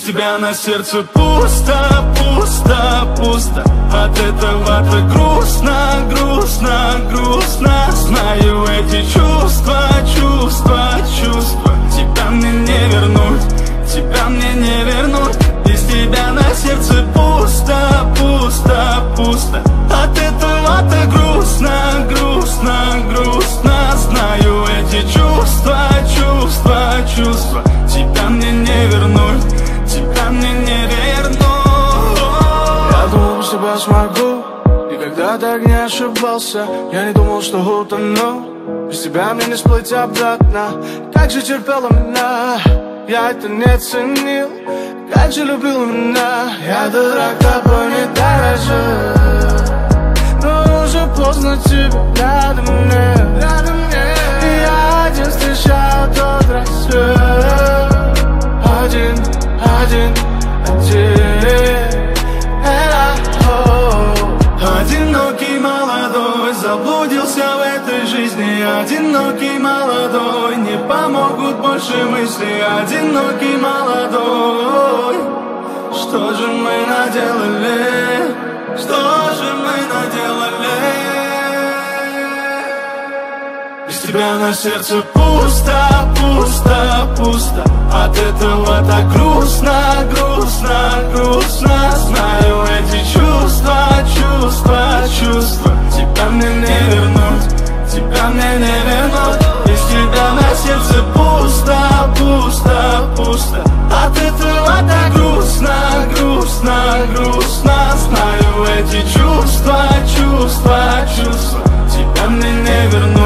Без тебя на сердце пусто, пусто, пусто. От этого так грустно, тебя смогу. Никогда так не ошибался Я не думал, что утону Без тебя мне не всплыть обратно. Как же терпела меня Я это не ценил. Как же любил меня Я дурак, тобой не дорожил Но уже поздно тебе рядом мне. Рядом мне. Я один встречаю тот рассвет. Один, один заблудился в этой жизни Одинокий молодой не помогут больше мысли Одинокий молодой Что же мы наделали? Что же мы наделали? Без тебя на сердце пусто, пусто, пусто От этого так грустно, не вернуть Тебя мне не вернуть Без тебя на сердце пусто, пусто, пусто А ты цела так грустно, грустно, грустно Знаю эти чувства, чувства, чувства Тебя мне не вернуть.